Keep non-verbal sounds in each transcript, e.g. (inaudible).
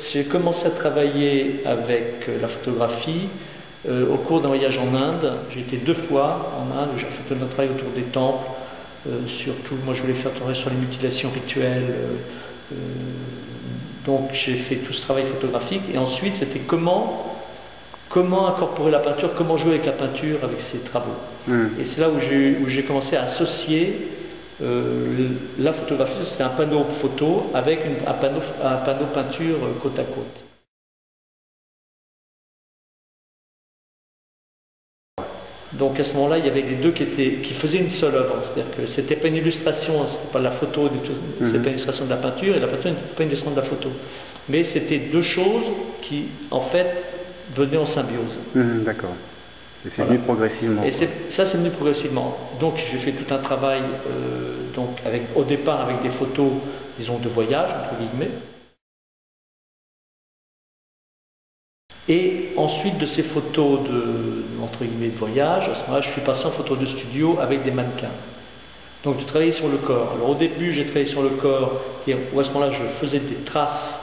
j'ai commencé à travailler avec euh, la photographie euh, au cours d'un voyage en Inde. J'ai été deux fois en Inde, j'ai fait un travail autour des temples, euh, surtout, moi je voulais faire travailler sur les mutilations rituelles. donc j'ai fait tout ce travail photographique. Et ensuite, c'était comment, comment incorporer la peinture, comment jouer avec la peinture, avec ces travaux. Hmm. Et c'est là où j'ai commencé à associer euh, la photographie, c'est un panneau photo avec un, panneau, un panneau peinture côte à côte. Donc à ce moment-là, il y avait les deux qui, étaient, qui faisaient une seule œuvre. C'est-à-dire que c'était pas une illustration, c'était pas la photo, c'était mhm. pas une illustration de la peinture, et la peinture n'était pas une illustration de la photo. Mais c'était deux choses qui, en fait, venaient en symbiose. Mhm, d'accord. Et c'est venu progressivement. Et ça, c'est venu progressivement. Donc, j'ai fait tout un travail, euh, donc avec, au départ avec des photos, disons, de voyage, entre guillemets. Et ensuite de ces photos de, entre guillemets, de voyage, à ce moment-là, je suis passé en photo de studio avec des mannequins. Donc, je travaillais sur le corps. Alors, au début, j'ai travaillé sur le corps, et à ce moment-là, je faisais des traces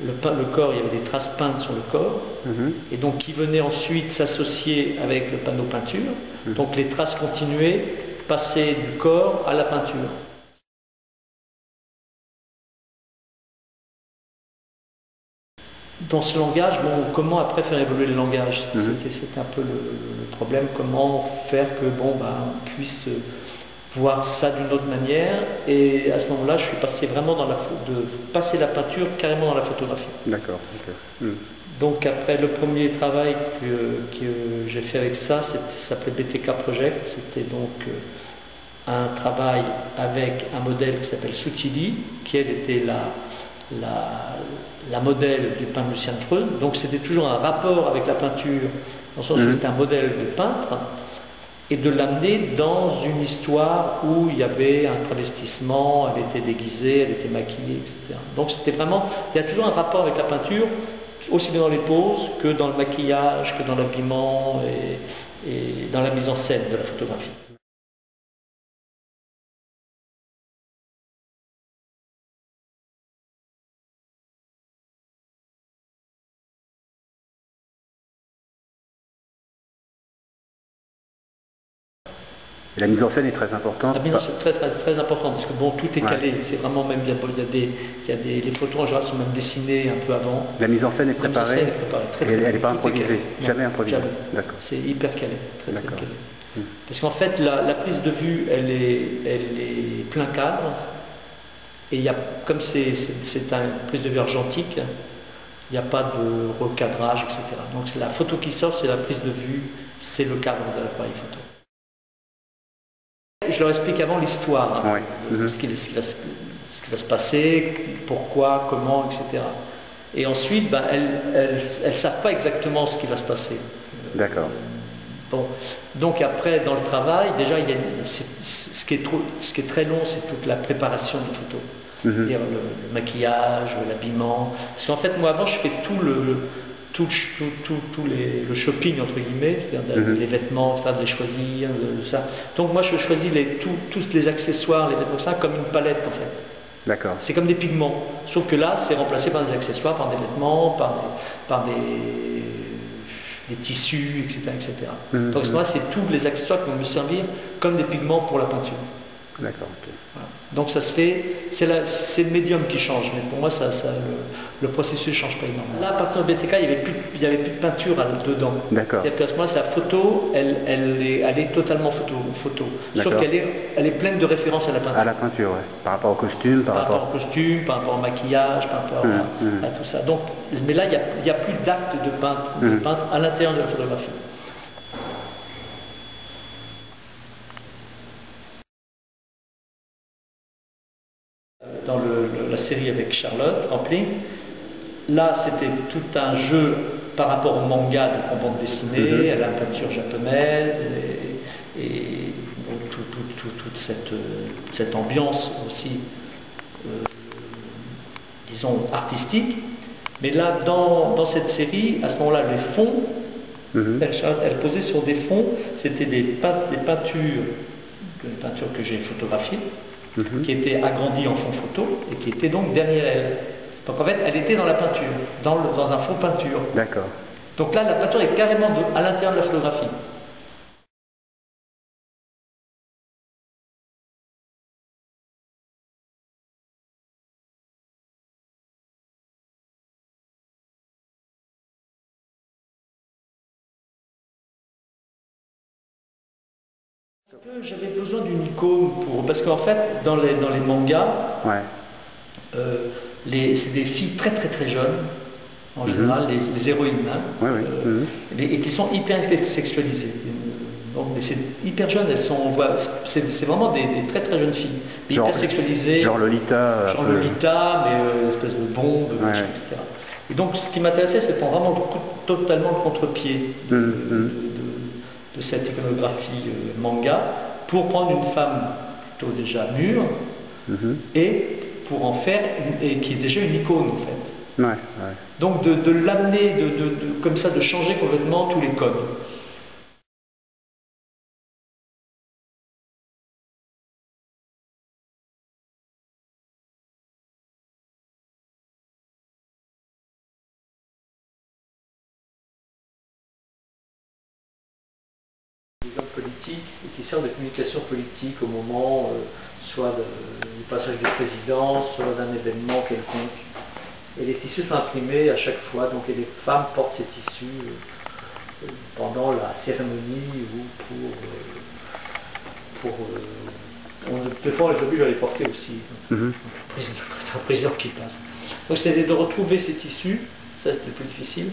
le, corps, il y avait des traces peintes sur le corps, mhm. et donc qui venaient ensuite s'associer avec le panneau peinture. Mhm. Donc les traces continuaient, passaient du corps à la peinture. Dans ce langage, bon, comment après faire évoluer le langage? Mhm. C'était un peu le, problème, comment faire que bon, ben, on puisse voir ça d'une autre manière. Et à ce moment-là, je suis passé vraiment dans la de passer la peinture carrément dans la photographie. D'accord. Hmm. Donc après le premier travail que, j'ai fait avec ça, ça s'appelait BTK Project. C'était donc euh, un travail avec un modèle qui s'appelle Soutili, qui elle était la, la, la modèle du peintre Lucien Freud. Donc c'était toujours un rapport avec la peinture, dans le sens où hmm. c'était un modèle de peintre et de l'amener dans une histoire où il y avait un travestissement, elle était déguisée, elle était maquillée, etc. Donc c'était vraiment, il y a toujours un rapport avec la peinture, aussi bien dans les poses que dans le maquillage, que dans l'habillement et dans la mise en scène de la photographie. La mise en scène est très importante. La mise en scène est très, très, très importante parce que bon, tout est calé. C'est vraiment même, il y, a, des, il y a des, les photos en général sont même dessinées un peu avant. La mise en scène est préparée. est préparée très, elle n'est pas improvisée. jamais improvisée. D'accord. C'est hyper calé. Hmm. Parce qu'en fait, la, prise de vue, elle est, elle est plein cadre. Et il y a, comme c'est une prise de vue argentique, il n'y a pas de recadrage, etc. Donc la photo qui sort, c'est la prise de vue, c'est le cadre de l'appareil photo. Je leur explique avant l'histoire, hein, ce, qui, va, se passer, pourquoi, comment, etc. Et ensuite, ben, elles ne savent pas exactement ce qui va se passer. D'accord. Bon. Donc après, dans le travail, déjà, il y a, ce, qui est ce qui est très long, c'est toute la préparation de photos. Mhm. le, le, maquillage, l'habillement. Parce qu'en fait, moi, avant, je fais tout le, tout, tout, les, le shopping, entre guillemets, c'est-à-dire mhm. les vêtements, ça, de les choisir, de, ça. Donc moi, je choisis les, tous les accessoires, les vêtements, ça, comme une palette, en fait. D'accord. C'est comme des pigments. Sauf que là, c'est remplacé par des accessoires, par des vêtements, par des, par des, des tissus, etc. etc. Mhm. Donc moi, c'est tous les accessoires qui vont me servir comme des pigments pour la peinture. D'accord. Donc ça se fait, c'est le médium qui change, mais pour moi ça, le, processus ne change pas énormément. Là, à partir de BTK, il n'y avait, plus, avait plus de peinture dedans. D'accord. C'est-à-dire qu'à ce moment la photo, elle, elle, est, elle est totalement photo. photo. Sauf qu'elle est, elle est pleine de références à la peinture. À la peinture, oui. Par rapport au costume, par, rapport... au costume, par rapport au maquillage, par rapport à, hum, hum. tout ça. Donc, mais là, il n'y a, plus d'acte de peintre, de hum. peintre à l'intérieur de la photographie. dans la série avec Charlotte Rampling. Là, c'était tout un jeu par rapport au manga de bande dessinée, mhm. à la peinture japonaise, et, toute cette, ambiance aussi, euh, disons, artistique. Mais là, dans, cette série, à ce moment-là, les fonds, mhm. elle, posait sur des fonds, c'était des peintures, des peintures que j'ai photographiées, Mhm. qui était agrandi en fond photo et qui était donc derrière elle. Donc en fait, elle était dans la peinture, dans, le- dans un fond peinture. D'accord. Donc là, la peinture est carrément de- à l'intérieur de la photographie. J'avais besoin d'une icône pour... Parce qu'en fait, dans les, dans les mangas, Ouais. euh, c'est des filles très très très jeunes, en Mhm. général, les, les héroïnes, hein, Ouais, euh, Mhm. et, et qui sont hyper sexualisées. Donc, mais c'est hyper jeunes, elles sont, on voit- c'est vraiment des, des très très jeunes filles, Genre- hyper sexualisées, Genre Lolita. genre peu. Lolita, mais euh, espèce de bombe, Ouais, etc. Et donc ce qui m'intéressait, c'est prendre vraiment totalement le contre-pied de, de- mhm. De- cette iconographie euh, manga pour prendre une femme plutôt déjà mûre Mhm. et pour en faire, une- et qui est déjà une icône en fait. Ouais, ouais. Donc de, de l'amener, de- comme ça, de changer complètement tous les codes. Et qui servent de communication politique au moment euh, soit de- du passage du président, soit d'un événement quelconque. Et les tissus sont imprimés à chaque fois, donc et les femmes portent ces tissus euh, pendant la cérémonie ou pour... euh, pour on, des fois les oblige à les porter aussi. C'est un président qui passe. Donc c'est de retrouver ces tissus, ça le plus difficile,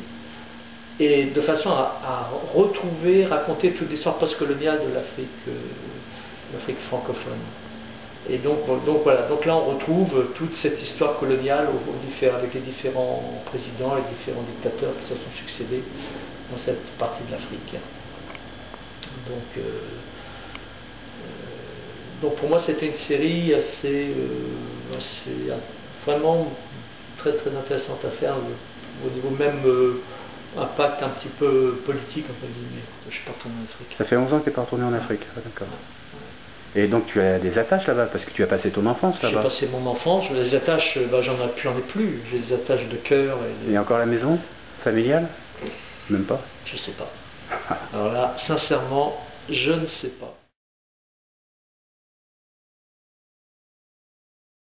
et de façon à, retrouver, raconter toute l'histoire postcoloniale de l'Afrique, euh, francophone. Et donc, bon, donc voilà, donc là on retrouve toute cette histoire coloniale avec les différents présidents, les différents dictateurs qui se sont succédés dans cette partie de l'Afrique. Donc, euh, euh, pour moi c'était une série assez, euh, assez, euh, vraiment très très intéressante à faire euh, au niveau même euh, impact un petit peu politique entre guillemets. Je suis pas retourné en Afrique. Ça fait 11 ans que tu n'es pas retourné en Afrique. Ah, D'accord. Et donc tu as des attaches là-bas parce que tu as passé ton enfance J'ai là-bas. passé mon enfance, les attaches, bah, j'en ai plus, j'en ai plus. J'ai des attaches de cœur et de- Et encore la maison familiale? Même pas? Je sais pas. (laughs) Alors là, sincèrement, je ne sais pas.